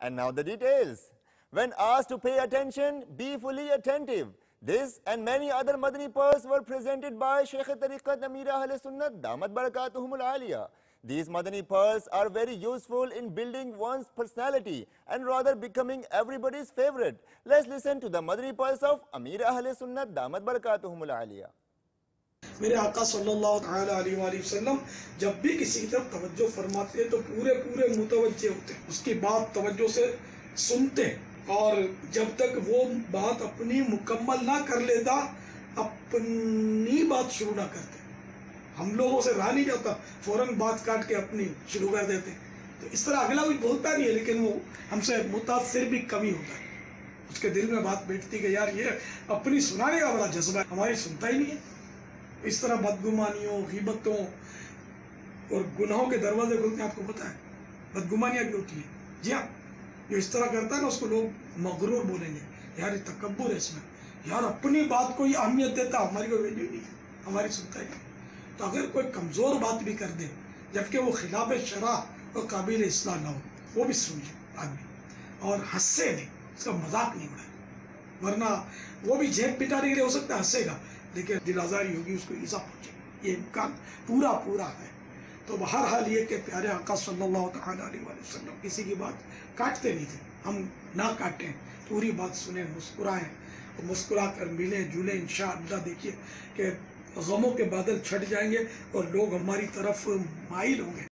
And now the details. When asked to pay attention, be fully attentive. This and many other Madani pearls were presented by Shaykh Tariqat Amir Ahl Sunnat Damat Barakatuhum Aliyah. These Madani pearls are very useful in building one's personality and rather becoming everybody's favorite. Let's listen to the Madani pearls of Amir Ahl Sunnat Damat Barakatuhum Aliyah. میرے آقا صلی اللہ تعالیٰ علیہ وآلہ وسلم جب بھی کسی کی طرف توجہ فرماتے ہیں تو پورے پورے متوجہ ہوتے ہیں۔ اس کی بات توجہ سے سنتے ہیں۔ اور جب تک وہ بات اپنی مکمل نہ کر لیتا، اپنی بات شروع نہ کرتے۔ ہم لوگوں سے رہا نہیں جاتا، فوراً بات کاٹ کے اپنی شروع کر دیتے۔ تو اس طرح اگلا بھی بولتا نہیں ہے، لیکن وہ ہم سے متاثر بھی کمی ہوتا ہے۔ اس کے دل میں بات بیٹھتی کہ یار یہ اپنی سنانے کا بڑا جذبہ ہے، ہماری سنتا ہی نہیں ہے۔ اس طرح بدگمانیوں، غیبتوں اور گناہوں کے دروازے کھلتے ہیں، آپ کو پتا ہے۔ بدگمانیاں بھی ہوتی ہیں۔ جی ہاں جو اس طرح کرتا ہے نا، اس کو لوگ مغرور بولیں گے۔ یار، یہ تکبر ہے اس میں۔ یار، اپنی بات کو ہی اہمیت دیتا ہماری کوئی ویلیو نہیں ہے، ہماری سنتا ہی نہیں۔ تو اگر کوئی کمزور بات بھی کر دے، جبکہ وہ خلاف شرح اور قابل اصلاح نہ ہو، وہ بھی سن لے آدمی۔ اور ہنسے نہیں، اس کا مذاق نہیں اڑائے۔ ورنہ وہ بھی جیب پٹانے کے لیے ہو سکتا ہے، ہنسے گا۔ لیکن دل آزاری ہوگی، اس کو ایزا پہنچے۔ یہ امکان پورا پورا ہے۔ تو بہر حال یہ کہ پیارے آقا صلی اللہ تعالیٰ علیہ وآلہ وسلم کسی کی بات کاٹتے نہیں تھے۔ ہم نہ کاٹیں، پوری بات سنیں، مسکرائیں اور مسکرا کر ملیں، جلیں۔ انشاءاللہ دیکھیے کہ غموں کے بادل چھٹ جائیں گے اور لوگ ہماری طرف مائل ہوں گے۔